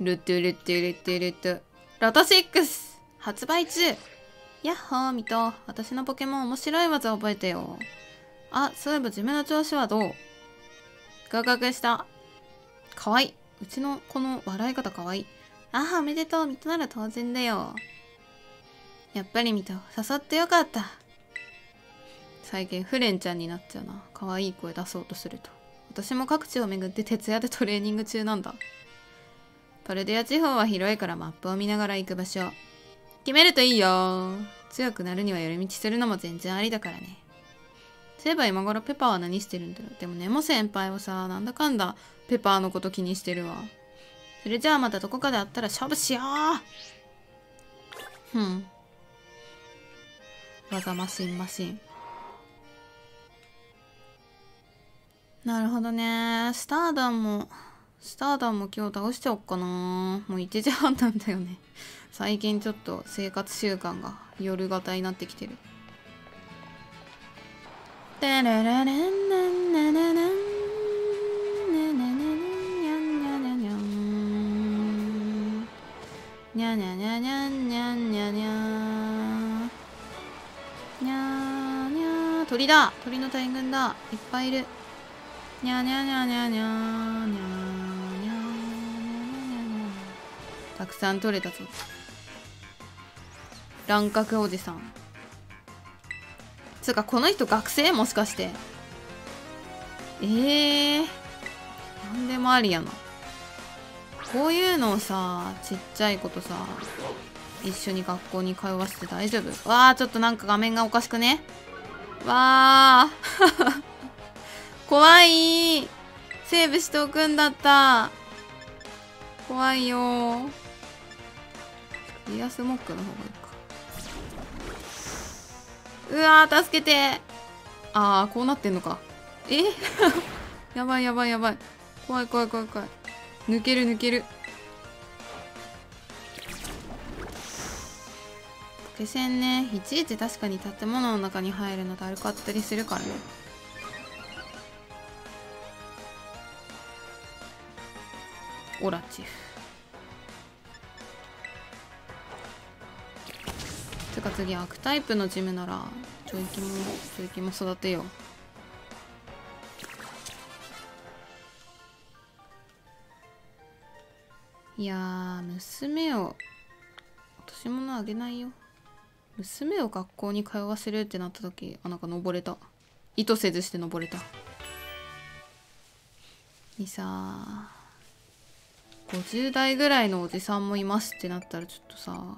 ルトゥルトゥルトゥルトゥ。ロト 6! 発売中やっほーミト。私のポケモン面白い技覚えてよ。あ、そういえば自分の調子はどう？合格した。かわいい。うちのこの笑い方かわいい。ああ、おめでとう。ミトなら当然だよ。やっぱりミト、誘ってよかった。最近フレンちゃんになっちゃうな。可愛い声出そうとすると。私も各地を巡って徹夜でトレーニング中なんだ。パルデア地方は広いからマップを見ながら行く場所。決めるといいよ。強くなるには寄り道するのも全然ありだからね。そういえば今頃ペパーは何してるんだろう。でもネモ先輩はさ、なんだかんだペパーのこと気にしてるわ。それじゃあまたどこかで会ったら勝負しようふん。技マシンマシン。なるほどね。スターダンも、スターダンも今日倒しちゃおっかな。もう1時半なんだよね。最近ちょっと生活習慣が夜型になってきてる。テレレレンネンネネネンネネネネンニャンニャニャニャンニャニャニャニャンニャンニャニャニャニャ鳥だ鳥の大群だいっぱいいるにゃにゃにゃにゃにゃにゃにゃにゃにゃにゃたくさん取れたぞ。乱獲おじさん。つうかこの人学生？もしかして。えー、なんでもありやな。こういうのをさちっちゃい子とさ一緒に学校に通わせて大丈夫？わあちょっとなんか画面がおかしくね？わあ 怖い。セーブしておくんだった。怖いよリアスモックの方がいいか。うわ助けて。ああこうなってんのか。え？やばいやばいやばい。怖い怖い怖い怖い。抜ける抜ける。ポケセンね。いちいち確かに建物の中に入るのだるかったりするからね。オラチフ。か次悪タイプのジムならジョイキもジョイキも育てよう。いや娘を落とし物あげないよ。娘を学校に通わせるってなった時あなんか登れた。意図せずして登れた。にさ50代ぐらいのおじさんもいますってなったらちょっとさ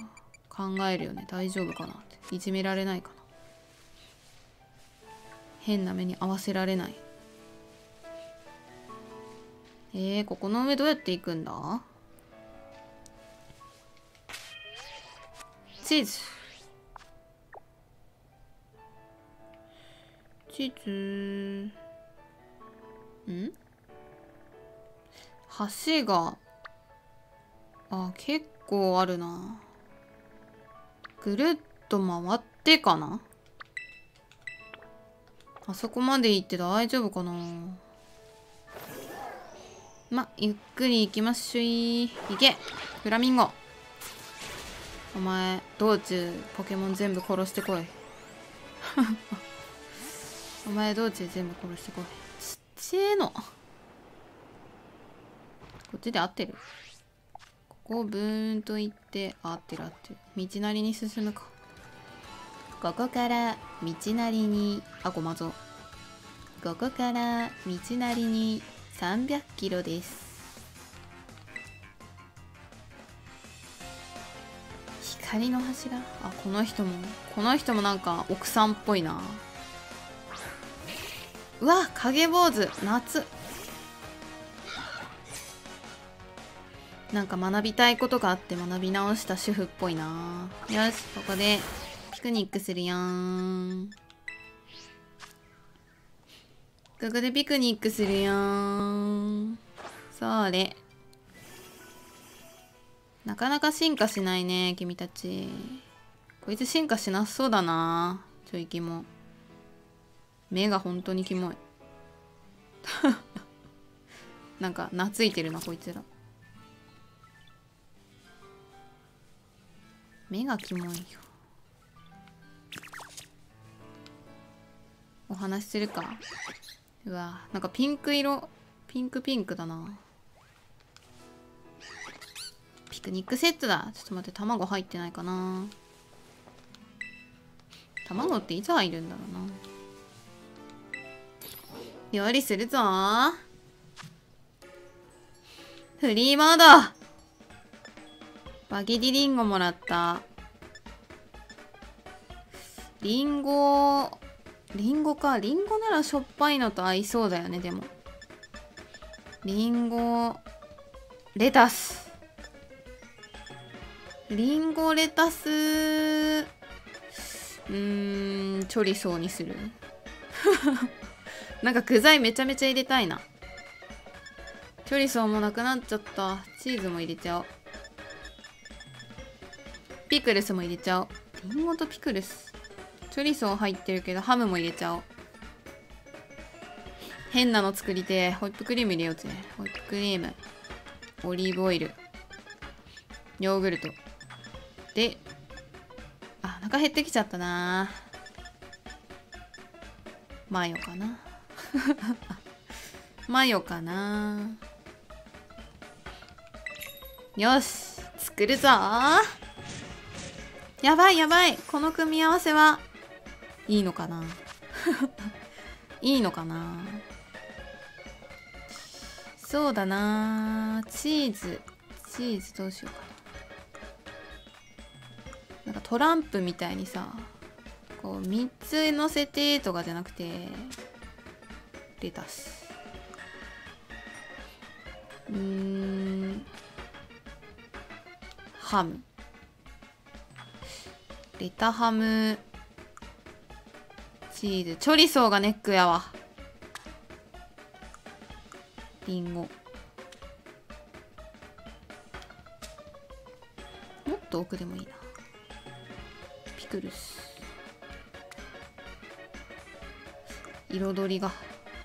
考えるよね。大丈夫かなって。いじめられないかな。変な目に合わせられない。えー、ここの上どうやって行くんだ？チーズ。チーズ。ん？橋があ結構あるな。ぐるっと回ってかな？あそこまで行って大丈夫かな？まゆっくり行きましょい。行け。フラミンゴ。お前道中ポケモン全部殺してこい。お前道中全部殺してこい。ちっちゃえの。こっちで合ってる？ここをブーンと行ってあってる合って道なりに進むか。ここから道なりにあごまぞ。ここから道なりに300キロです。光の柱？あこの人もこの人もなんか奥さんっぽいな。うわ影坊主。夏。なんか学びたいことがあって学び直した主婦っぽいな。よしここでピクニックするやん。ここでピクニックするやん。それなかなか進化しないね君たち。こいつ進化しなそうだなちょいキモ。目が本当にキモい。なんか懐いてるなこいつら。目がキモいよ。お話しするか。うわなんかピンク色。ピンクピンクだな。ピクニックセットだ。ちょっと待って卵入ってないかな。卵っていつ入るんだろうな。料理するぞ。フリーモード。バゲディリンゴもらった。リンゴリンゴか。リンゴならしょっぱいのと合いそうだよねでも。リンゴレタス。リンゴレタスうーんチョリソーにする。なんか具材めちゃめちゃ入れたいな。チョリソーもなくなっちゃった。チーズも入れちゃおう。ピクルスも入れちゃおう。リンゴとピクルス。チョリソー入ってるけどハムも入れちゃおう。変なの作りてホイップクリーム入れようぜ。ホイップクリーム。オリーブオイル。ヨーグルト。であお腹減ってきちゃったな。マヨかな。マヨかな。よし作るぞ。やばいやばい。この組み合わせはいいのかな？いいのかな？そうだな。チーズ。チーズどうしようかな。なんかトランプみたいにさこう3つ乗せてとかじゃなくてレタス。うん。ハム。レタハムチーズ。チョリソーがネックやわ。リンゴ。もっと奥でもいいな。ピクルス。彩りが。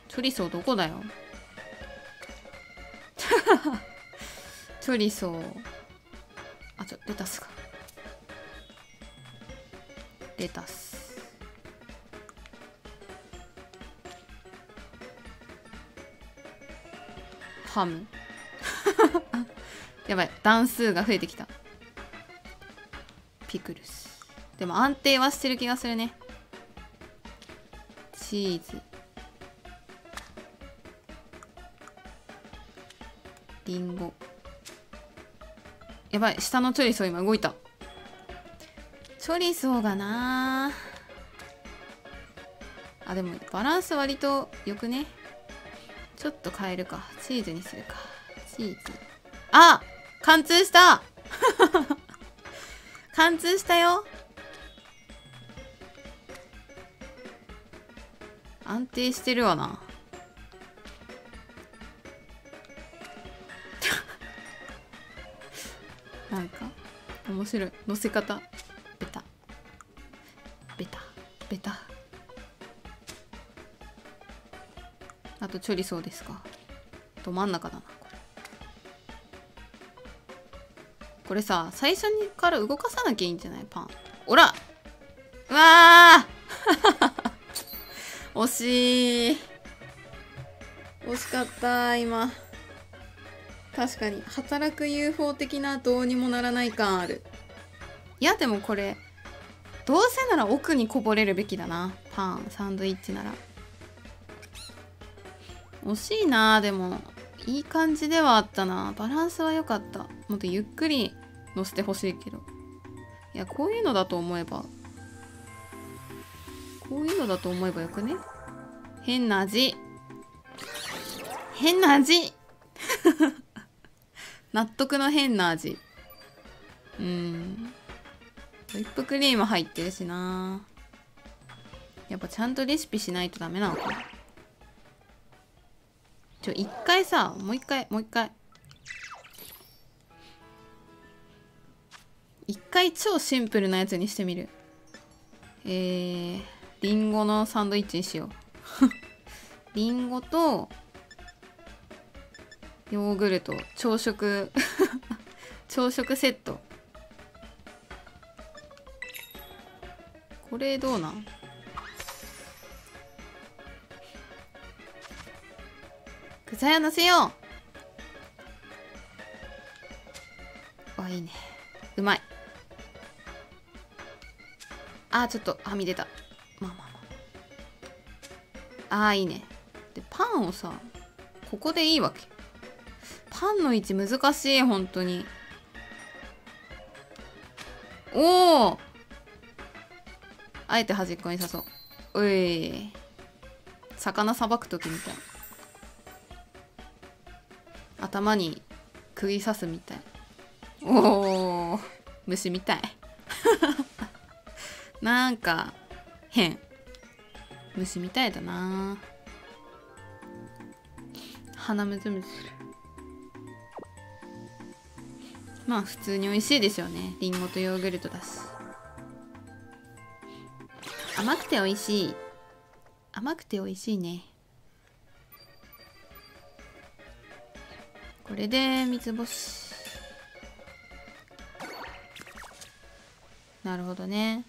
チョリソーどこだよ？チョリソー。あちょレタスが。レタス。ハム。やばい段数が増えてきた。ピクルス。でも安定はしてる気がするね。チーズ。リンゴ。やばい下のチョリソー今動いた。チョリソーがな。あでもバランス割とよくね。ちょっと変えるか。チーズにするか。チーズ。あ貫通した。貫通したよ。安定してるわな。なんか面白い。乗せ方。ベタあとチョリソーですか。ど真ん中だなこれ。これさ最初にから動かさなきゃいいんじゃない？パン。おら。うわー。惜しい。惜しかった今。確かに。働く UFO 的などうにもならない感ある。いやでもこれどうせなら奥にこぼれるべきだな。パンサンドイッチなら。惜しいな。でもいい感じではあったな。バランスは良かった。もっとゆっくり乗せてほしいけど。いやこういうのだと思えば。こういうのだと思えばよくね？変な味。変な味。納得の変な味。うん。ホイップクリーム入ってるしな。やっぱちゃんとレシピしないとダメなのかちょ一回さもう一回もう一回。一回超シンプルなやつにしてみる。えー、リンゴのサンドイッチにしよう。リンゴとヨーグルト朝食。朝食セット。これどうなん？具材をのせよう。あいいね。うまい。あーちょっとはみ出た。まあまあまあ。あーいいね。でパンをさここでいいわけ。パンの位置難しい本当に。おおあえて端っこに刺そう。おい。魚さばく時みたい。頭に釘刺すみたい。おお虫みたい。なんか変。虫みたいだな。鼻むずむずする。まあ普通に美味しいですよね。りんごとヨーグルトだし。甘くて美味しい。甘くて美味しいね。これで三つ星。なるほどね。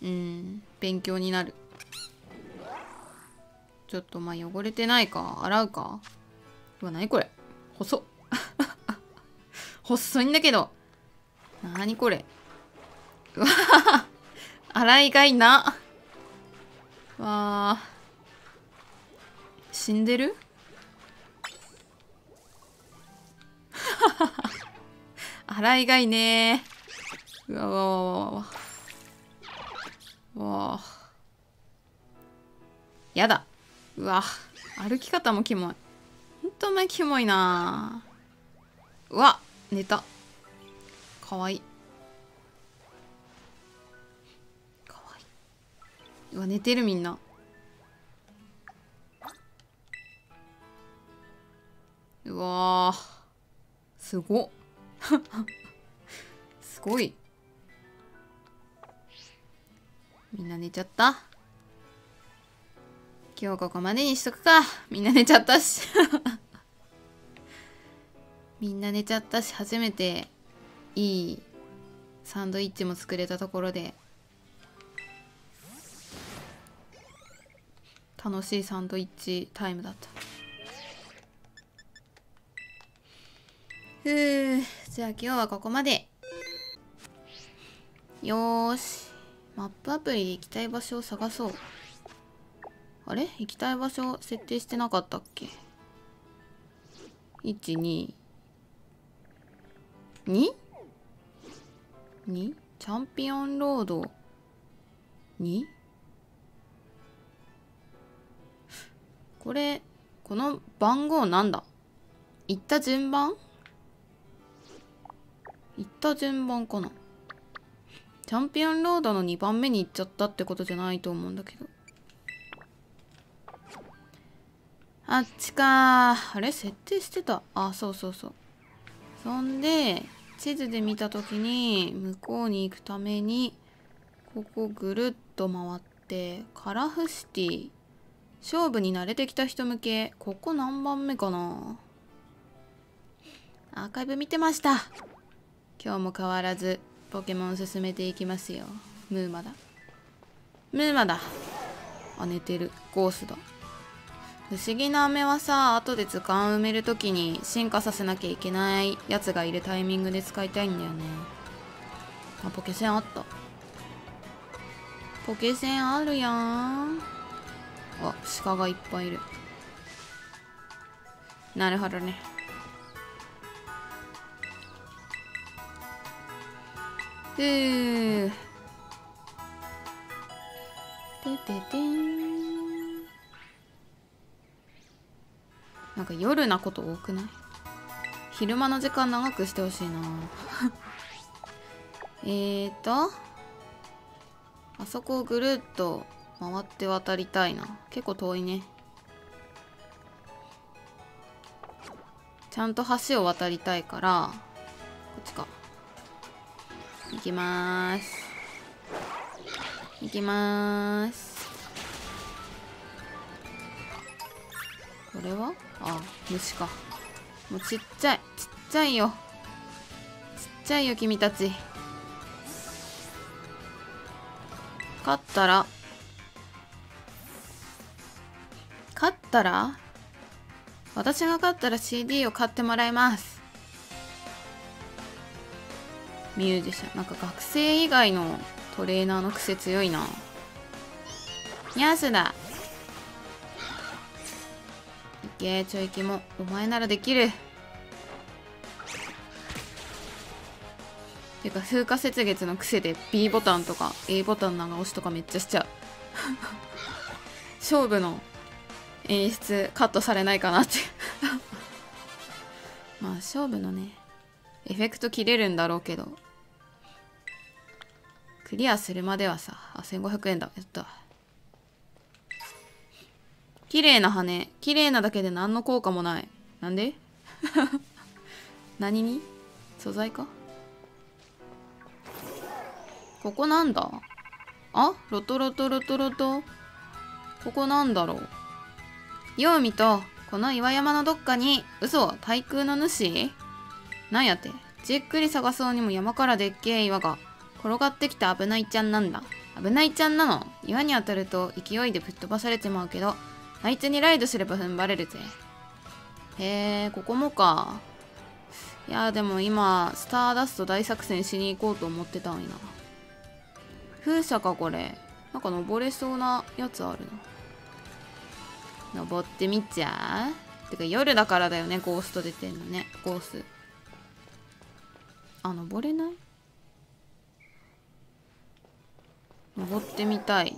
うん勉強になる。ちょっとまあ汚れてないか？洗うか？うわ何これ？細っ。細いんだけど。何これ？うわ洗いがいな。わあ。死んでる？洗いがいね。うわわわわわわ。わやだ。うわ。歩き方もキモい。ほんとお前キモいな。うわ。寝た。かわいい。わ寝てるみんな。うわすご すごい。みんな寝ちゃった？今日ここまでにしとくか。みんな寝ちゃったし。みんな寝ちゃったし初めていいサンドイッチも作れたところで。楽しいサンドイッチタイムだったふうじゃあ今日はここまでよーしマップアプリで行きたい場所を探そうあれ？行きたい場所設定してなかったっけ ?12 2? 2? チャンピオンロード？2? これこの番号なんだ？行った順番？行った順番かな？チャンピオンロードの2番目に行っちゃったってことじゃないと思うんだけど。あっちかあれ？設定してた？あそうそうそう。そんで地図で見た時に向こうに行くためにここぐるっと回ってカラフシティ勝負に慣れてきた人向け。ここ何番目かな？アーカイブ見てました。今日も変わらずポケモン進めていきますよ。ムーマだ。ムーマだ。あ寝てる。ゴースだ不思議な飴はさ後で図鑑埋める時に進化させなきゃいけないやつがいるタイミングで使いたいんだよね。あポケセンあった。ポケセンあるやん。あ鹿がいっぱいいる。なるほどね。ふーてててん。なんか夜なこと多くない？昼間の時間長くしてほしいな。えーとあそこをぐるっと回って渡りたいな。結構遠いね。ちゃんと橋を渡りたいからこっちか。行きまーす。行きまーす。これは？あ虫か。もうちっちゃいちっちゃいよ。ちっちゃいよ君たち。勝ったらったら私が勝ったら CD を買ってもらいます。ミュージシャン。なんか学生以外のトレーナーの癖強いな。ニャースだ。いけちょいきもお前ならできる。ていうか風化雪月の癖で B ボタンとか A ボタン長押しとかめっちゃしちゃう。勝負の演出カットされないかなって。まあ勝負のねエフェクト切れるんだろうけど。クリアするまではさあ1500円だ。やった。綺麗な羽。綺麗なだけで何の効果もない。なんで？何に？素材か？ここなんだ？あ？ロトロトロトロト？ここなんだろう？よう見とこの岩山のどっかに嘘対空の主？なんやって？じっくり探そうにも山からでっけえ岩が。転がってきた危ないちゃんなんだ。危ないちゃんなの？岩に当たると勢いで吹っ飛ばされてまうけどあいつにライドすれば踏ん張れるぜ。へえここもか。いやでも今スターダスト大作戦しに行こうと思ってたんや風車かこれ。なんか登れそうなやつあるな。登ってみちゃうてか夜だからだよねゴースト出てんのね。ゴース。あ登れない？登ってみたい。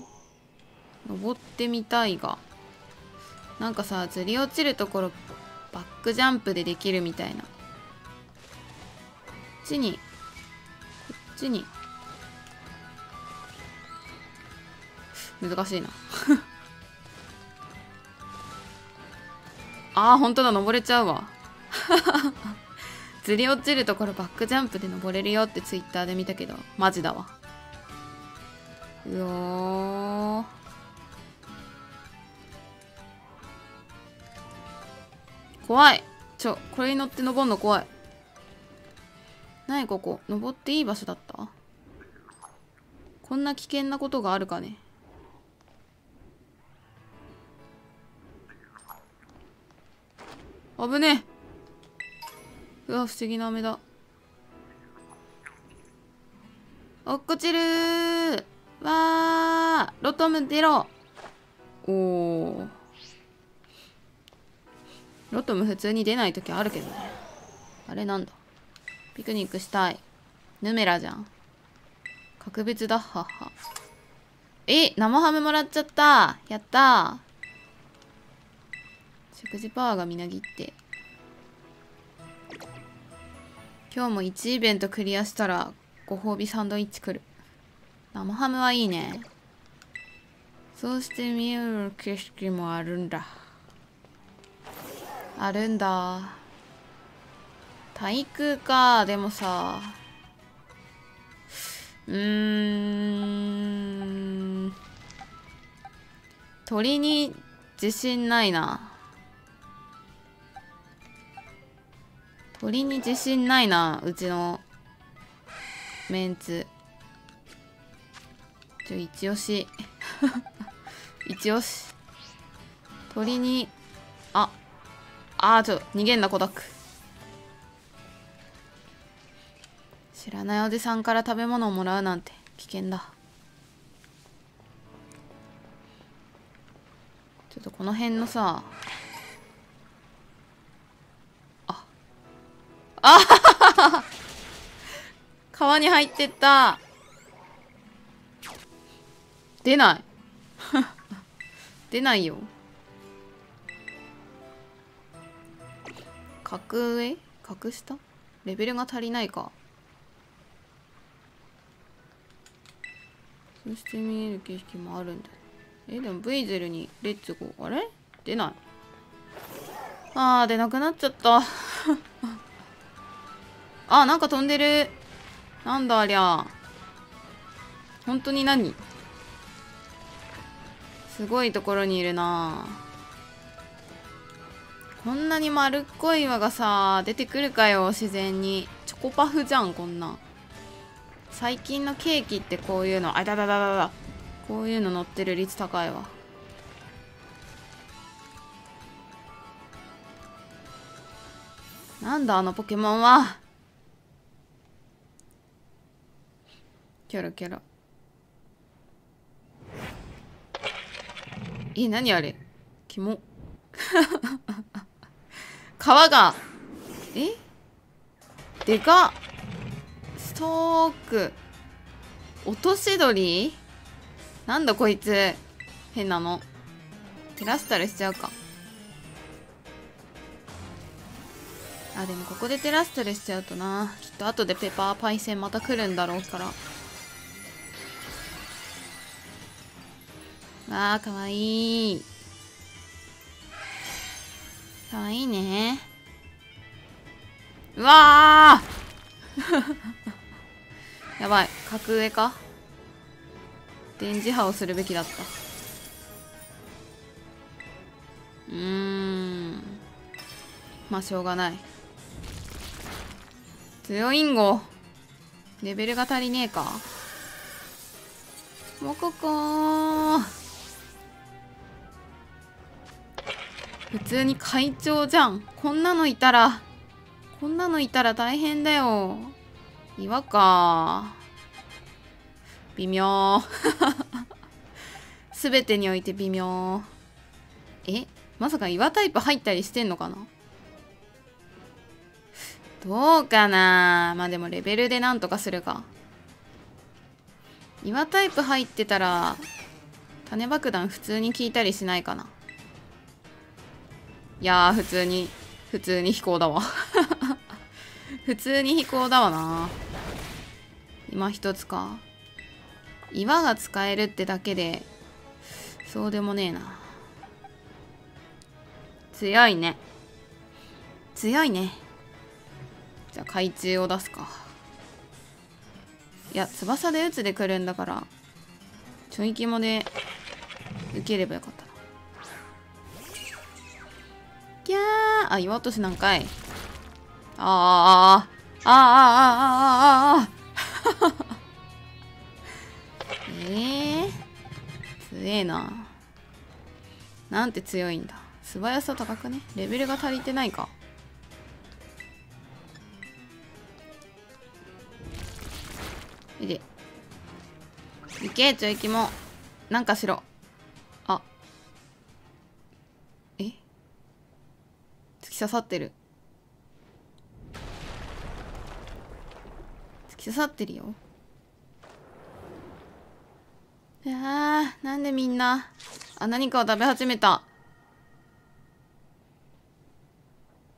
登ってみたいが。なんかさずり落ちるところバックジャンプでできるみたいな。こっちに。こっちに。難しいな。あーほんとだ登れちゃうわ。ずり落ちるところバックジャンプで登れるよってツイッターで見たけどマジだわ。うおー。怖い。ちょこれに乗って登んの怖い。なにここ？登っていい場所だった？こんな危険なことがあるかね。危ねえ。うわ不思議な目だ。落っこちる。わーロトム出ろ。おおロトム普通に出ない時あるけどね。あれなんだ。ピクニックしたい。ヌメラじゃん。格別だはは。え生ハムもらっちゃった。やった食事パワーがみなぎって。今日も1イベントクリアしたらご褒美サンドイッチ来る。生ハムはいいね。そうして見える景色もあるんだ。あるんだ。対空かでもさ。うーん。鳥に自信ないな。鳥に自信ないなうちのメンツ。ちょ一押し。一押し。鳥にああーちょ逃げんなコダック。知らないおじさんから食べ物をもらうなんて危険だ。ちょっとこの辺のさあ 川に入ってった。出ない。出ないよ。格上？格下？レベルが足りないか。そして見える景色もあるんだ。えでも V ゼルにレッツゴー。あれ？出ない。あー出なくなっちゃった。あなんか飛んでる。なんだありゃ。本当に何？すごいところにいるな。こんなに丸っこい岩がさ出てくるかよ自然に。チョコパフじゃんこんな最近のケーキってこういうの。あだだだだだ。こういうの乗ってる率高いわ。なんだあのポケモンは。キョロキョロ。え何あれ？キモ。皮が。え？でかストーク。落とし鳥なんだこいつ。変なの。テラスタルしちゃうか。あでもここでテラスタルしちゃうとな。きっと後でペパーパイセンまた来るんだろうから。わあかわいい。かわいいね。うわー。やばい。格上か？電磁波をするべきだった。うーん。まあしょうがない。強いんご。レベルが足りねえか？もここー。普通に会長じゃん。こんなのいたらこんなのいたら大変だよ。岩か微妙。すべてにおいて微妙。え？まさか岩タイプ入ったりしてんのかな？どうかな？まあでもレベルでなんとかするか。岩タイプ入ってたら種爆弾普通に効いたりしないかな？いやー普通に普通に飛行だわ。普通に飛行だわな。今一つか。岩が使えるってだけでそうでもねえな。強いね。強いね。じゃあ海中を出すか。いや翼で打つで来るんだからちょい肝で受ければよかった。きゃーあ、岩落としなんかい。あーあああああああああああええー、強えな。なんて強いんだ。素早さ高くね？レベルが足りてないか。いで。いけ、ちょいきも。なんかしろ。刺さってる。突き刺さってるよ。いやーなんでみんなあ何かを食べ始めた。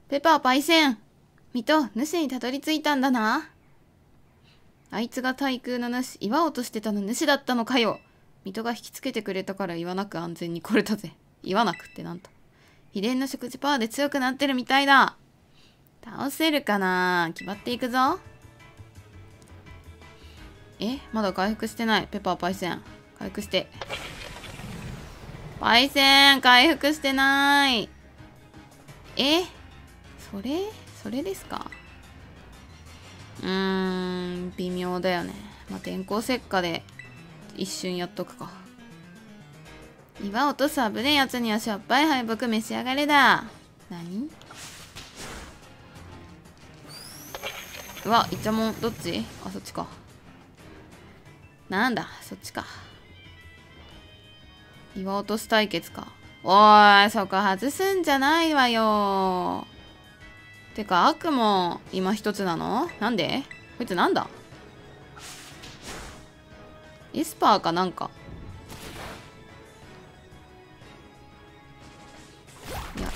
ペパーパイセン水戸主にたどり着いたんだな。あいつが対空の主岩を落としてたの主だったのかよ。水戸が引きつけてくれたから言わなく安全に来れたぜ。言わなくってなんと。秘伝の食事パワーで強くなってるみたいだ。倒せるかな？決まっていくぞ。えまだ回復してない。ペパーパイセン。回復して。パイセン回復してない。えそれ？それですか？うーん微妙だよね。まあ電光石火で一瞬やっとくか。岩落とす危ねえやつにはしょっぱい敗北召し上がれだ。何？うわいっちゃもんどっち？あそっちか。なんだ？そっちか。岩落とす対決か。おーいそこ外すんじゃないわよ。てか悪も今一つなの？なんで？こいつなんだ？エスパーかなんか。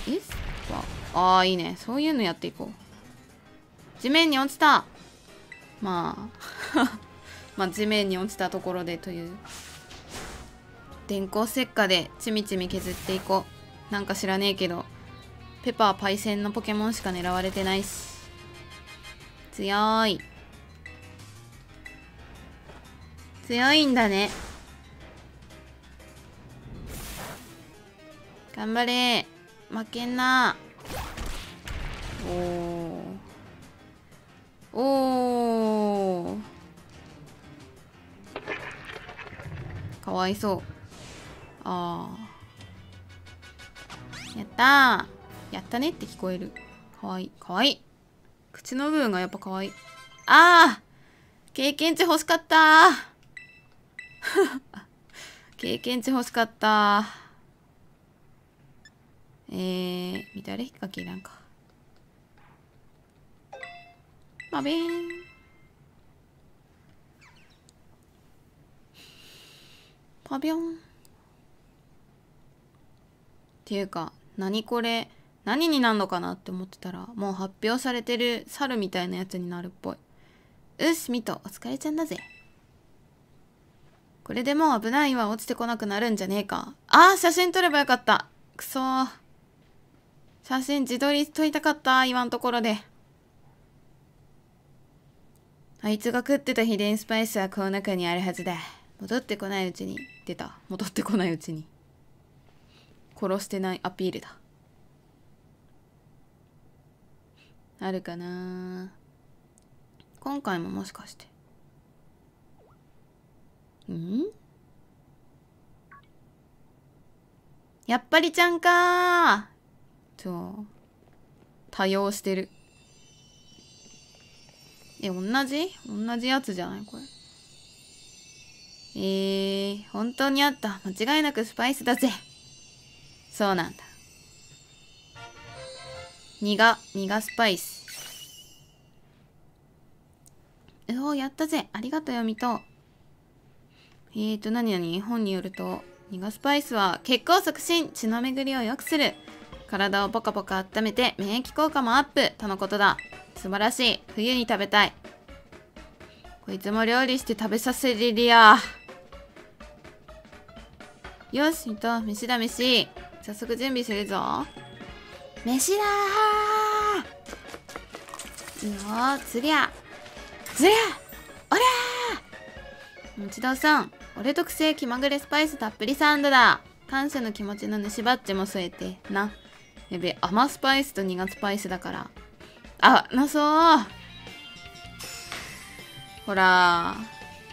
いやエスパああいいね。そういうのやっていこう。地面に落ちた。まあ。まあ地面に落ちたところでという。電光石火でちみちみ削っていこう。なんか知らねえけど。ペパーパイセンのポケモンしか狙われてないし強い。強いんだね。頑張れ。負けんな。おおおかわいそう。あー。やったー。やったねって聞こえる。かわいい。かわいい。口の部分がやっぱかわいい。あー。経験値欲しかった 経験値欲しかったえー、乱れ引っ掛けなんか。まべーん。パビョン。っていうか何これ何になるのかなって思ってたらもう発表されてる猿みたいなやつになるっぽい。うしミトお疲れちゃんだぜ。これでもう危ないわ落ちてこなくなるんじゃねえか。あー写真撮ればよかった。くそー。写真自撮り撮りたかった今のところで。あいつが食ってた秘伝スパイスはこの中にあるはずだ。戻ってこないうちに。出た。戻ってこないうちに。殺してないアピールだ。あるかな。今回ももしかして。ん？やっぱりちゃんかちょ多用してる。え同じ？同じやつじゃない？これ。えー、本当にあった。間違いなくスパイスだぜ。そうなんだ。苦苦スパイス。おおやったぜ。ありがとうよみとえーと何々本によると苦スパイスは血行促進血の巡りを良くする。体をポカポカ温めて免疫効果もアップ。とのことだ。素晴らしい。冬に食べたい。こいつも料理して食べさせれるや。よしと飯だ飯。早速準備するぞ。飯だー。うおつりゃつりゃおりゃー。持田さん。俺特製気まぐれスパイスたっぷりサンドだ。感謝の気持ちの主バッジも添えて。な。やべ甘スパイスと苦スパイスだから。あなそう。ほら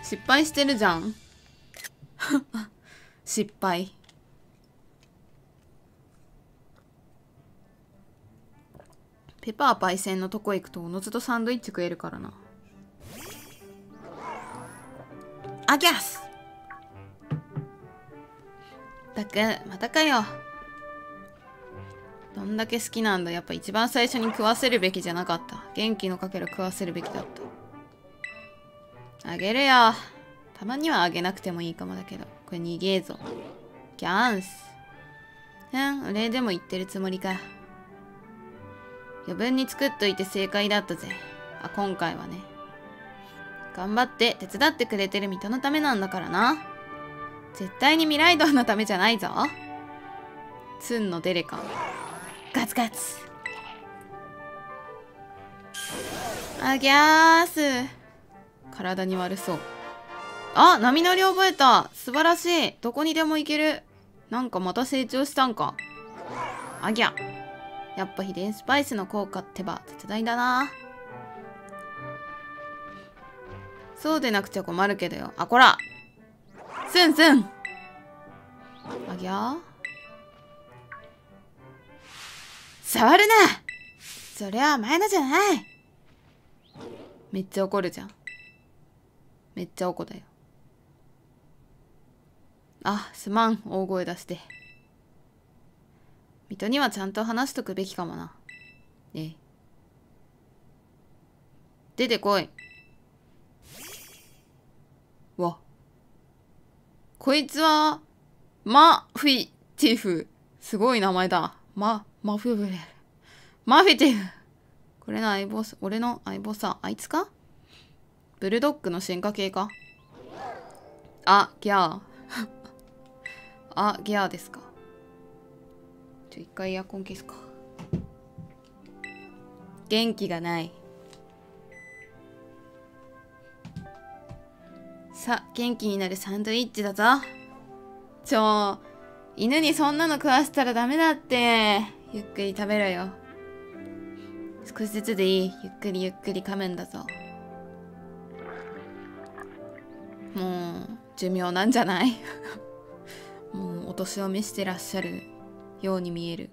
失敗してるじゃん。失敗。ペパーパイセンのとこ行くとおのずとサンドイッチ食えるからな。あギャス。たくんまたかよ。どんだけ好きなんだ。やっぱ一番最初に食わせるべきじゃなかった。元気のかけら食わせるべきだった。あげるよ。たまにはあげなくてもいいかもだけど。これ逃げえぞ。ギャンス。うんお礼でも言ってるつもりか。余分に作っといて正解だったぜ。あ今回はね。頑張って手伝ってくれてる人のためなんだからな。絶対に未来道のためじゃないぞ。ツンのデレカンガツガツ。あギャース。体に悪そう。あ波乗り覚えた。素晴らしい。どこにでも行ける。なんかまた成長したんか。あぎゃやっぱ秘伝スパイスの効果ってば手伝いだな。そうでなくちゃ困るけどよ。あこら。すんすんあぎゃ触るな。それは前のじゃない。めっちゃ怒るじゃん。めっちゃ怒だよ。あすまん。大声出して。水戸にはちゃんと話しとくべきかもな。ええ。出てこい。わ。こいつはマフィティフすごい名前だ。ママフブレマフィティフ。これの相棒俺の相棒さあいつか？ブルドッグの進化系か？あギャー。あギャーですか？ちょ一回エアコン消すか。元気がない。さ元気になるサンドイッチだぞ。ちょ犬にそんなの食わせたらダメだって。ゆっくり食べろよ。少しずつでいい。ゆっくりゆっくり噛むんだぞ。もう寿命なんじゃない？もうお年を召してらっしゃるように見える。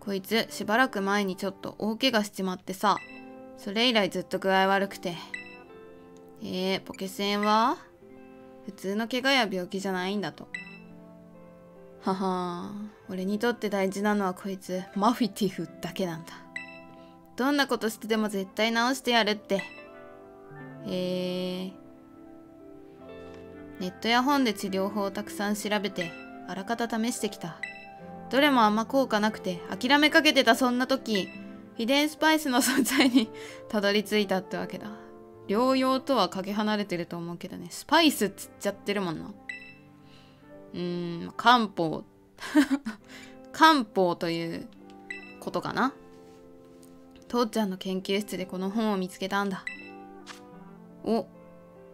こいつしばらく前にちょっと大怪我しちまってさそれ以来ずっと具合悪くて。えー、ポケセンは？普通の怪我や病気じゃないんだと。はは。俺にとって大事なのはこいつマフィティフだけなんだ。どんなことしてでも絶対治してやるって。へえ。ネットや本で治療法をたくさん調べてあらかた試してきた。どれもあんま効果なくて諦めかけてたそんな時秘伝スパイスの存在に たどり着いたってわけだ。療養とはかけ離れてると思うけどね。スパイスっつっちゃってるもんな。うーん漢方。漢方ということかな。父ちゃんの研究室でこの本を見つけたんだ。お。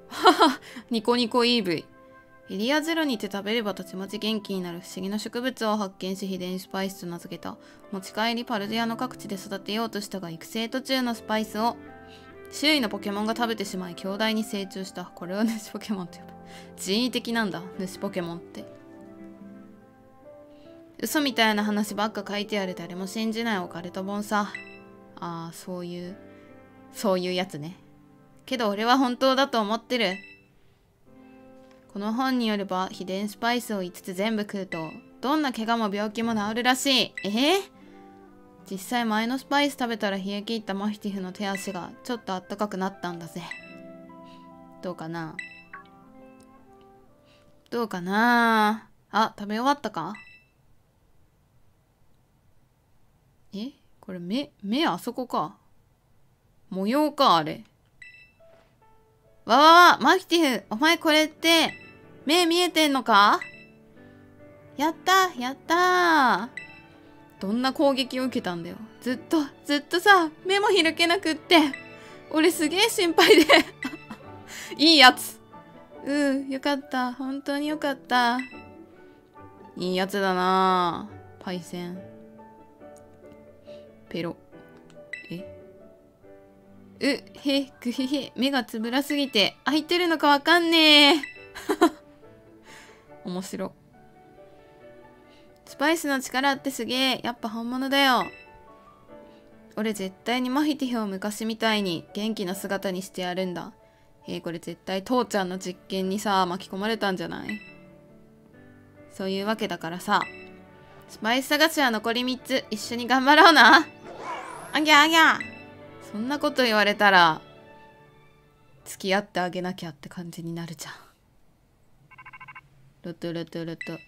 は はニコニコ EV エリアゼロにて食べればたちまち元気になる不思議な植物を発見し秘伝スパイスと名付けた。持ち帰りパルディアの各地で育てようとしたが育成途中のスパイスを周囲のポケモンが食べてしまい強大に成長した。これを主ポケモンと呼ぶ。人為的なんだ主ポケモンって。嘘みたいな話ばっか書いてある誰も信じないオカルト本さ。ああそういうそういうやつね。けど俺は本当だと思ってる。この本によれば秘伝スパイスを5つ全部食うとどんな怪我も病気も治るらしい。えー、実際前のスパイス食べたら冷え切ったマフィティフの手足がちょっとあったかくなったんだぜ。どうかな？どうかな？あ食べ終わったか？え？これ目目あそこか？模様かあれ。わわわマフィティフお前これって目見えてんのか？やったやったどんな攻撃を受けたんだよ。ずっとずっとさ目も開けなくって俺すげえ心配で。いいやつ。うんよかった。本当によかった。いいやつだなパイセン。ペロ。え？うへぐへへ。目がつぶらすぎて開いてるのかわかんねえ。面白。スパイスの力ってすげえ。やっぱ本物だよ。俺絶対にマヒティフを昔みたいに元気な姿にしてやるんだ。へえこれ絶対父ちゃんの実験にさ巻き込まれたんじゃない？そういうわけだからさ。スパイス探しは残り3つ。一緒に頑張ろうな。あぎゃあぎゃ。そんなこと言われたら付き合ってあげなきゃって感じになるじゃん。ロトロトロト。